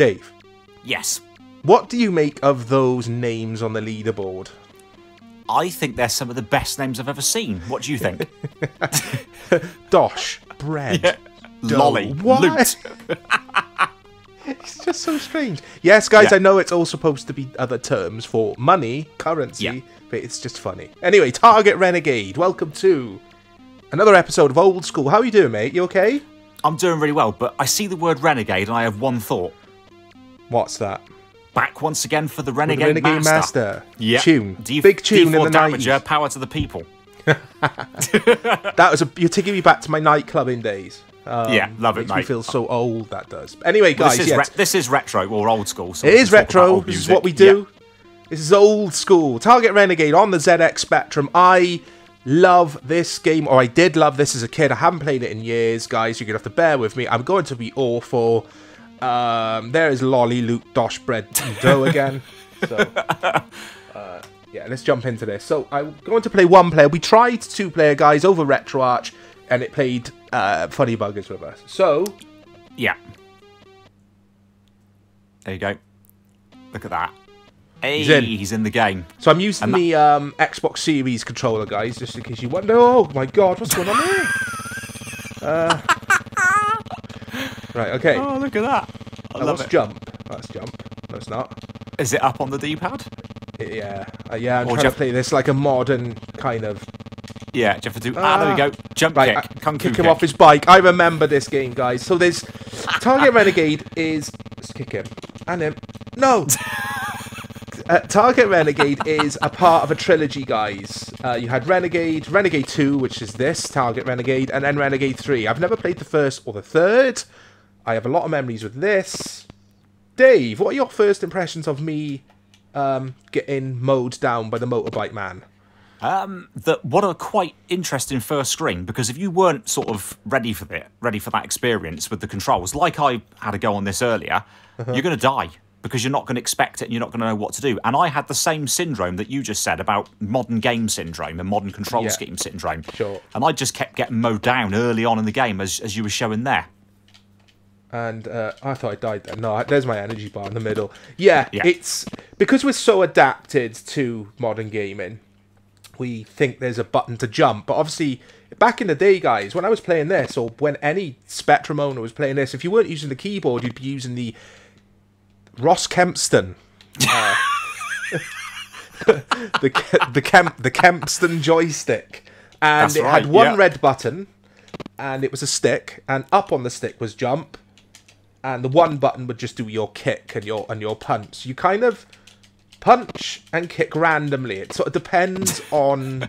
Dave, Yes. what do you make of those names on the leaderboard? I think they're some of the best names I've ever seen. What do you think? Dosh, bread, dough. Lolly, What? loot. It's just so strange. Yes, guys, Yeah. I know it's all supposed to be other terms for money, currency, Yeah. but it's just funny. Anyway, Target Renegade, welcome to another episode of Old School. How are you doing, mate? You okay? I'm doing really well, but I see the word renegade and I have one thought. What's that? Back once again for the The Renegade, Renegade Master. Master. Yeah. Tune. D- Big tune in D4 the Damager, 90s. power to the people. That was a. You're taking me back to my nightclubbing days. Um, Yeah, love it, makes me feel so old. That does. Anyway, guys, this, is yes, this is retro or old school. So it is can talk about retro. This is what we do. This is old school. Target Renegade on the ZX Spectrum. I love this game, or I did love this as a kid. I haven't played it in years, guys. You're gonna have to bear with me. I'm going to be awful. Um, there is Lolly Luke Dosh Bread Dough again. So, uh, yeah, let's jump into this. So I'm going to play one player. We tried two player guys over RetroArch, and it played uh, Funny Buggers with us. So Yeah. There you go. Look at that. Hey, He's in. he's in the game. So I'm using And the um, Xbox Series controller, guys, just in case you wonder. Oh my god, what's going on here? Uh, right, okay. Oh, look at that. I Now, love let's it. jump. Let's jump. No, it's not. Is it up on the D-pad? Yeah, uh, yeah. I'm Or trying Jeff- to play this like a modern kind of. Yeah, do you have to do... Ah, there we go. Jump Right, kick. I- Kung fu kick him kick. off his bike. I remember this game, guys. So there's Target Renegade is let's kick him and him. No. Uh, Target Renegade is a part of a trilogy, guys. Uh, you had Renegade, Renegade 2, which is this, Target Renegade, and then Renegade 3. I've never played the first or the third. I have a lot of memories with this. Dave, what are your first impressions of me um, getting mowed down by the motorbike man? that what a quite interesting first screen because if you weren't sort of ready for it, ready for that experience with the controls, like I had a go on this earlier, Uh-huh. you're going to die because you're not going to expect it and you're not going to know what to do. And I had the same syndrome that you just said about modern game syndrome and modern control Yeah. scheme syndrome. Sure. And I just kept getting mowed down early on in the game as, as you were showing there. And uh, I thought I died there. No, there's my energy bar in the middle. Yeah, Yeah. it's because we're so adapted to modern gaming. We think there's a button to jump, but obviously, back in the day, guys, when I was playing this, or when any Spectrum owner was playing this, if you weren't using the keyboard, you'd be using the Ross Kempston. Uh, the Ke- the Kemp the Kempston joystick, and That's it right, had one yeah. red button, and it was a stick, and up on the stick was jump, and the one button would just do your kick and your and your punch. You kind of punch and kick randomly. It sort of depends on.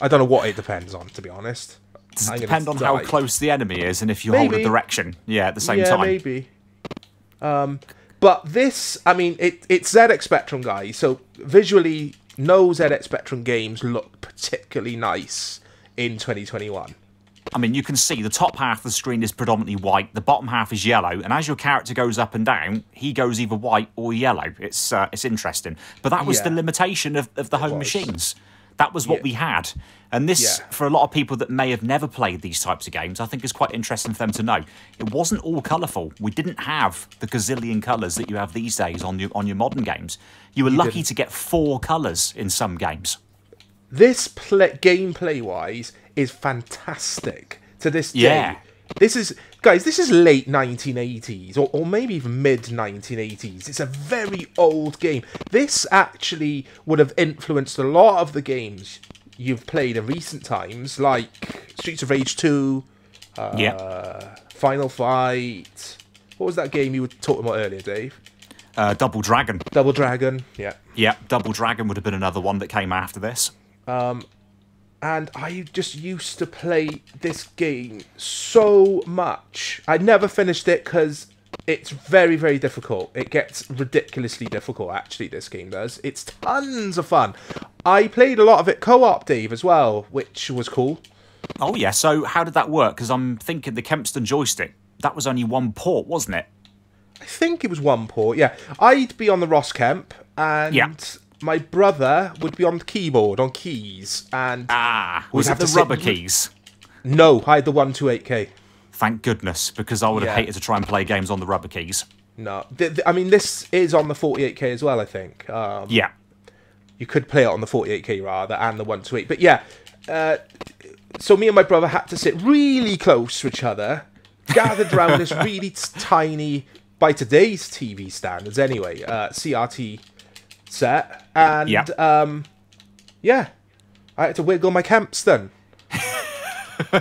I don't know what it depends on, to be honest. Does it depend on how close the enemy is and if you hold a direction. Yeah, at the same yeah, time. maybe. Um, but this, I mean, it it's ZX Spectrum, guys. So visually, no ZX Spectrum games look particularly nice in 2021. I mean, you can see the top half of the screen is predominantly white, the bottom half is yellow, and as your character goes up and down, he goes either white or yellow. It's uh, it's interesting, but that was Yeah. the limitation of, of the home was. machines. That was what Yeah. we had, and this Yeah. for a lot of people that may have never played these types of games, I think is quite interesting for them to know. It wasn't all colourful. We didn't have the gazillion colours that you have these days on your on your modern games. You were lucky didn't. to get four colours in some games. This play, gameplay wise is fantastic to this day. This is guys, this is late 1980s or, or maybe even mid 1980s. It's a very old game. This actually would have influenced a lot of the games you've played in recent times like Streets of Rage 2, yeah, Final Fight. What was that game you were talking about earlier, Dave? uh, Double Dragon. Double Dragon. Yeah. Yeah, Double Dragon would have been another one that came after this. And I just used to play this game so much. I never finished it because it's very, very difficult. It gets ridiculously difficult, actually, this game does. It's tons of fun. I played a lot of it co op, Dave, as well, which was cool. Oh yeah, so how did that work? Because I'm thinking the Kempston joystick. That was only one port, wasn't it? I think it was one port, yeah. I'd be on the Ross Kemp, and Yeah. My brother would be on the keyboard, on keys, and Ah, We'd was have it the to sit- rubber keys? no, I had the 128K. Thank goodness, because I would have hated to try and play games on the rubber keys. No, I mean this is on the 48k as well. I think. Um, Yeah. you could play it on the 48k rather and the 128 but yeah uh, so me and my brother had to sit really close to each other gathered around this really t- tiny by today's tv standards anyway uh, crt set and Yeah. um, yeah i had to wiggle my Kempston.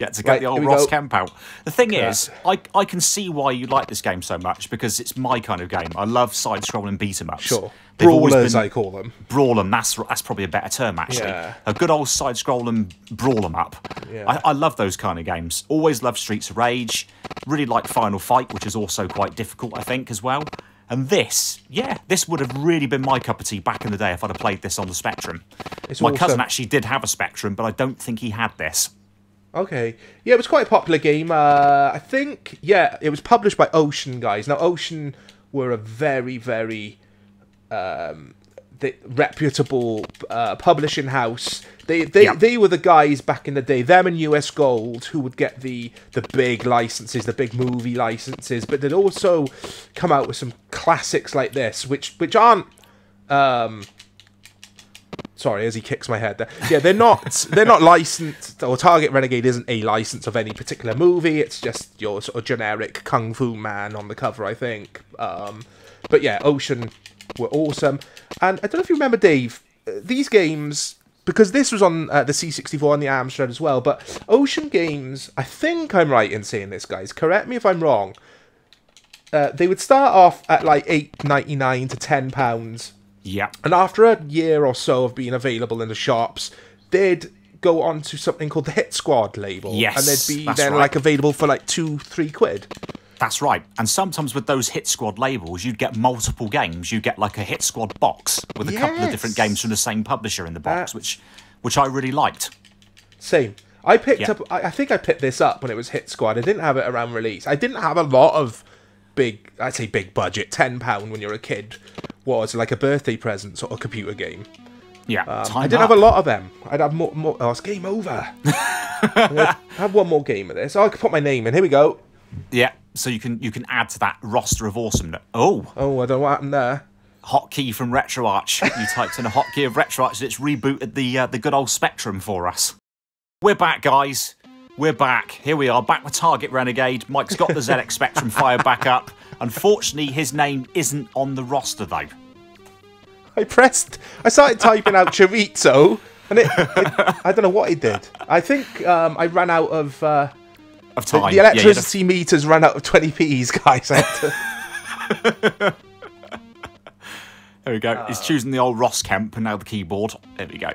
Yeah, to get Right, the old Ross go. Kemp out. The thing Correct. is, I, I can see why you like this game so much because it's my kind of game. I love side scrolling beat 'em ups. sure They've brawlers been- i call them brawl 'em, That's that's probably a better term actually. Yeah. A good old side scrolling brawl 'em up. Yeah. I, I love those kind of games. Always love Streets of Rage. Really like Final Fight, which is also quite difficult, I think, as well. And this, yeah, this would have really been my cup of tea back in the day if I'd have played this on the Spectrum. It's my cousin actually did have a Spectrum, but I don't think he had this. Okay. Yeah, it was quite a popular game. Uh, I think, yeah, it was published by Ocean guys. Now, Ocean were a very, very um, the, reputable uh, publishing house. They they, Yeah. they were the guys back in the day, them and US Gold, who would get the the big licenses, the big movie licenses, but they'd also come out with some classics like this, which which aren't um, Sorry, as he kicks my head there. Yeah, they're not they're not licensed or Target Renegade isn't a license of any particular movie. It's just your sort of generic kung fu man on the cover, I think. Um, but yeah, Ocean were awesome. And I don't know if you remember, Dave, uh, these games because this was on uh, the C64 and the Amstrad as well. But Ocean Games, I think I'm right in saying this, guys. Correct me if I'm wrong. Uh, they would start off at like eight ninety nine to ten pounds Yeah. and after a year or so of being available in the shops, they'd go on to something called the Hit Squad label. Yes, And they'd be then right. like available for like two, three quid. That's right. And sometimes with those Hit Squad labels, you'd get multiple games. You get like a Hit Squad box with a couple of different games from the same publisher in the box, Uh, which which I really liked. Same. I picked Yeah. up I, think I picked this up when it was Hit Squad. I didn't have it around release. I didn't have a lot of big I'd say big budget, ten pound when you're a kid was like a birthday present sort of computer game. Yeah. Um, I didn't up. have a lot of them. I'd have more. more oh, it's game over. I have one more game of this. Oh, I could put my name in. Here we go. Yeah. So you can you can add to that roster of awesomeness. Oh, Oh, I don't know what happened there. hotkey from RetroArch. You typed in a hotkey of RetroArch and it's rebooted the uh, the good old Spectrum for us. We're back, guys. We're back. Here we are, back with Target Renegade. Mike's got the ZX Spectrum fired back up. Unfortunately, his name isn't on the roster though. I pressed. I started typing out chorizo, and it, it. I don't know what it did. I think um, I ran out of. Uh, Of the, time. the Yeah, to- electricity meters ran out of 20p's, guys. There we go. He's choosing the old Ross Kemp and now the keyboard. There we go.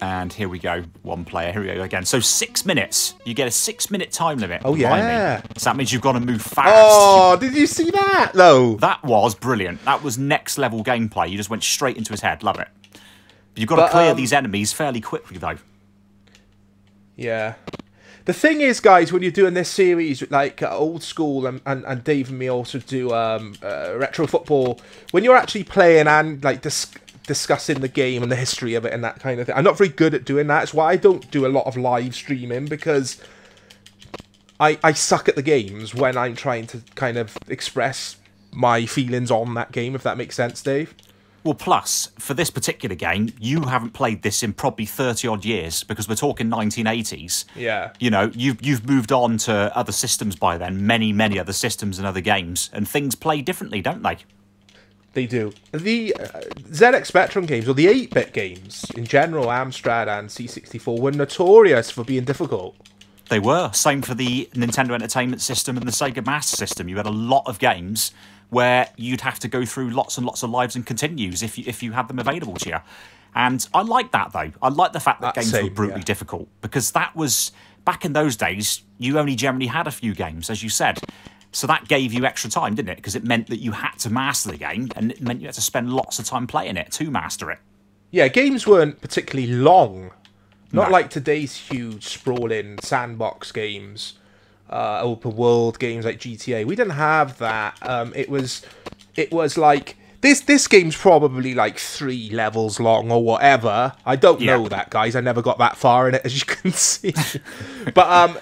And here we go. One player. Here we go again. So six minutes. You get a six minute time limit. Oh, yeah. So that means you've got to move fast. oh, did you see that though? That was brilliant. That was next level gameplay. You just went straight into his head. Love it. You've got to clear um, these enemies fairly quickly, though. Yeah. The thing is, guys, when you're doing this series, like uh, old school, and, and, and Dave and me also do um, uh, retro football, when you're actually playing and like dis- discussing the game and the history of it and that kind of thing, I'm not very good at doing that. It's why I don't do a lot of live streaming because I I suck at the games when I'm trying to kind of express my feelings on that game. If that makes sense, Dave. Well, plus, for this particular game, you haven't played this in probably 30 odd years because we're talking 1980s. Yeah. You know, you've, you've moved on to other systems by then, many, many other systems and other games, and things play differently, don't they? They do. The uh, ZX Spectrum games, or the 8 bit games in general, Amstrad and C64, were notorious for being difficult. They were. Same for the Nintendo Entertainment System and the Sega Master System. You had a lot of games where you'd have to go through lots and lots of lives and continues if you, if you had them available to you. And I like that though. I like the fact that That games were brutally yeah. difficult because that was back in those days. You only generally had a few games, as you said. So that gave you extra time, didn't it? Because it meant that you had to master the game, and it meant you had to spend lots of time playing it to master it. Yeah, games weren't particularly long. Not No. like today's huge, sprawling sandbox games, uh, open world games like GTA. We didn't have that. Um, it was, it was like this. This game's probably like three levels long or whatever. I don't Yeah. know that, guys. I never got that far in it, as you can see. but um,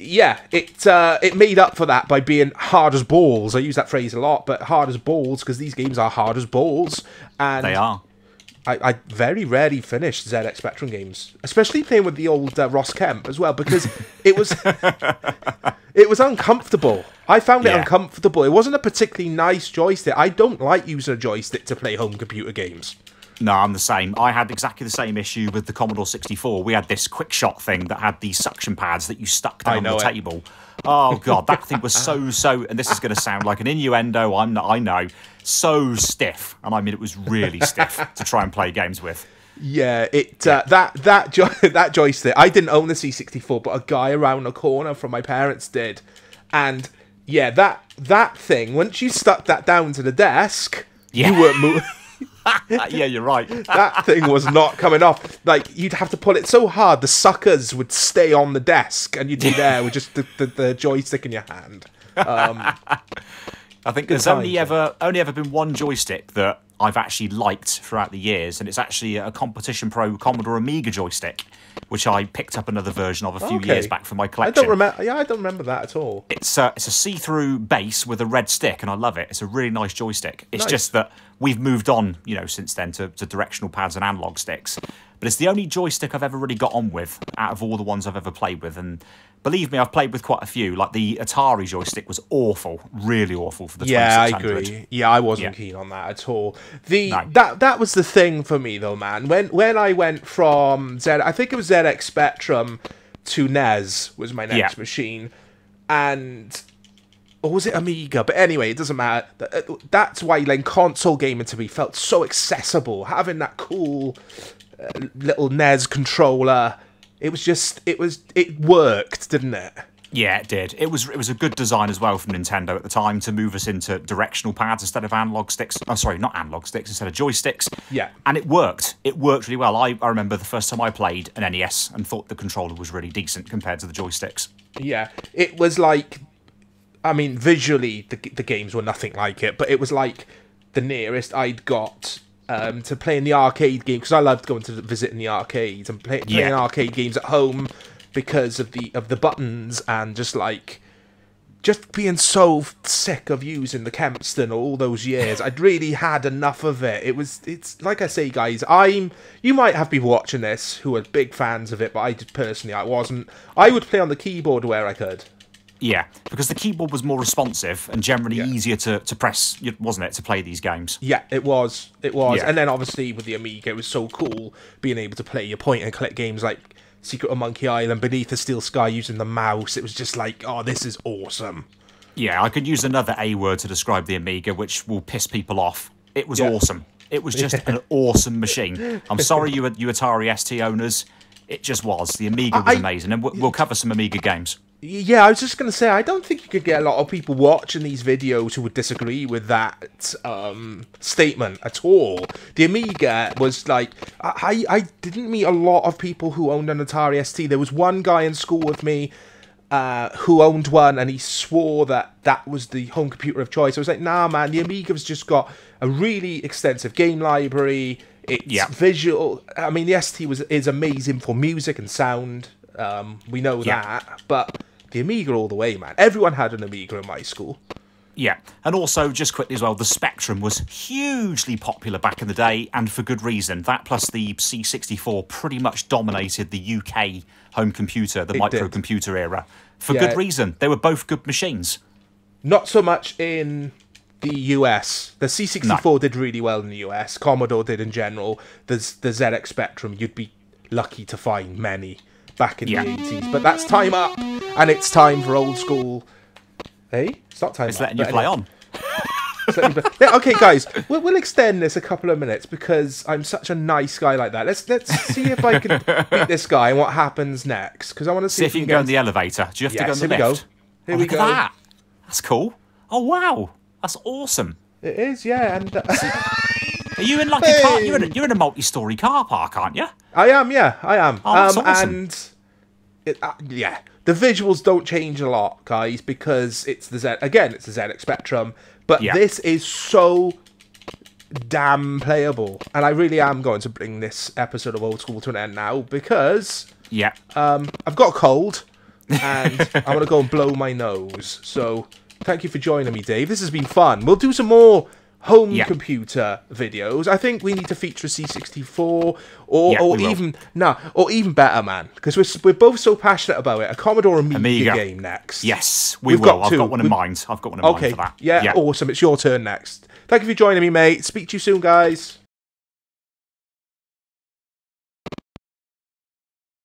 yeah, it uh, it made up for that by being hard as balls. I use that phrase a lot, but hard as balls because these games are hard as balls, and They are. I, I very rarely finish ZX Spectrum games, especially playing with the old uh, Ross Kemp as well, because it was it was uncomfortable. I found it Yeah. uncomfortable. It wasn't a particularly nice joystick. I don't like using a joystick to play home computer games. No, I'm the same. I had exactly the same issue with the Commodore 64. We had this Quickshot thing that had these suction pads that you stuck down the it. table. Oh god, that thing was so so. And this is going to sound like an innuendo. I'm not. I know. So stiff, and I mean it was really stiff to try and play games with. Yeah, it uh, that that jo- that joystick. I didn't own the C64, but a guy around the corner from my parents did, and yeah, that that thing. Once you stuck that down to the desk, Yeah. you weren't moving. Yeah, you're right. that thing was not coming off. Like you'd have to pull it so hard, the suckers would stay on the desk, and you'd be there with just the, the, the joystick in your hand. Um, I think there's only yeah. ever only ever been one joystick that I've actually liked throughout the years, and it's actually a Competition Pro Commodore Amiga joystick, which I picked up another version of a few Okay. years back for my I collection. don't remember. Yeah, I don't remember that at all. It's a, it's a see-through base with a red stick, and I love it. It's a really nice joystick. It's Nice. just that we've moved on, you know, since then to, to directional pads and analog sticks. But it's the only joystick I've ever really got on with out of all the ones I've ever played with. And believe me, I've played with quite a few. Like the Atari joystick was awful, really awful for the Yeah, I agree. Yeah, I wasn't Yeah. keen on that at all. The No. that that was the thing for me though, man. When when I went from Z, I think it was ZX Spectrum to NES was my next Yeah. machine, and or was it Amiga? But anyway, it doesn't matter. Uh, That's why like console gaming to me felt so accessible. Having that cool uh, little NES controller, it was just it was it worked, didn't it? Yeah, it did. It was it was a good design as well from Nintendo at the time to move us into directional pads instead of analog sticks. Oh, sorry, not analog sticks instead of joysticks. Yeah. and it worked. It worked really well. I, I remember the first time I played an NES and thought the controller was really decent compared to the joysticks. Yeah, it was like, I mean, visually the the games were nothing like it, but it was like the nearest I'd got um, to playing the arcade game because I loved going to visit in the arcades and play, playing Yeah. arcade games at home because of the of the buttons and just like just being so sick of using the Kempston all those years. I'd really had enough of it. It was it's like I say, guys. I'm you might have people watching this who are big fans of it, but I just personally I wasn't. I would play on the keyboard where I could. Yeah, because the keyboard was more responsive and generally Yeah. easier to, to press, wasn't it, to play these games? Yeah, it was. It was. Yeah. And then obviously with the Amiga, it was so cool being able to play your point and click games like Secret of Monkey Island, Beneath the Steel Sky using the mouse. It was just like, oh, this is awesome. Yeah, I could use another A word to describe the Amiga, which will piss people off. It was Yeah. awesome. It was just an awesome machine. I'm sorry, you, you Atari ST owners. It just was. The Amiga was I- amazing, and we'll, we'll cover some Amiga games. Yeah, I was just gonna say I don't think you could get a lot of people watching these videos who would disagree with that um, statement at all. The Amiga was like I, I I didn't meet a lot of people who owned an Atari ST. There was one guy in school with me uh, who owned one, and he swore that that was the home computer of choice. I was like, nah, man, the Amiga's just got a really extensive game library. It's Yeah. visual. I mean, the ST was is amazing for music and sound. Um, we know Yeah. that, but the Amiga all the way, man. Everyone had an Amiga in my school. Yeah, and also just quickly as well, the Spectrum was hugely popular back in the day, and for good reason. That plus the C64 pretty much dominated the UK home computer, the It did. microcomputer era, for Yeah. good reason. They were both good machines. Not so much in the US. The C64 did really well in the US. Commodore did in general. There's the ZX Spectrum. You'd be lucky to find many back in Yeah. the 80s. But that's time up, and it's time for old school. Hey, it's not time It's up. letting you play anyway. on. Let me play- yeah, okay, guys, we'll, we'll extend this a couple of minutes because I'm such a nice guy like that. Let's let's see if I can beat this guy and what happens next. Because I want to see, See if you can go in the elevator. Do you have to go in the here we go. Here oh, we look go. at that. That's cool. Oh wow, that's awesome. It is, yeah, and uh, Are you in like a car? You're in a, you're in a multi-story car park, aren't you? I am, yeah, I am. Oh, that's um, awesome. And it, uh, yeah, the visuals don't change a lot, guys, because it's the Z. Again, it's the ZX Spectrum, but Yeah. this is so damn playable, and I really am going to bring this episode of Old School to an end now because Yeah. um, I've got a cold. and I want to go and blow my nose. So thank you for joining me, Dave. This has been fun. We'll do some more home Yeah. computer videos. I think we need to feature a C64 or, Yeah, or we will. even nah, or even better, man, because we're we're both so passionate about it. A Commodore Amiga, Amiga. game next. Yes, we We've will. got I've two. got one in We- mind. I've got one in mind Okay. for that. Yeah, awesome. It's your turn next. Thank you for joining me, mate. Speak to you soon, guys.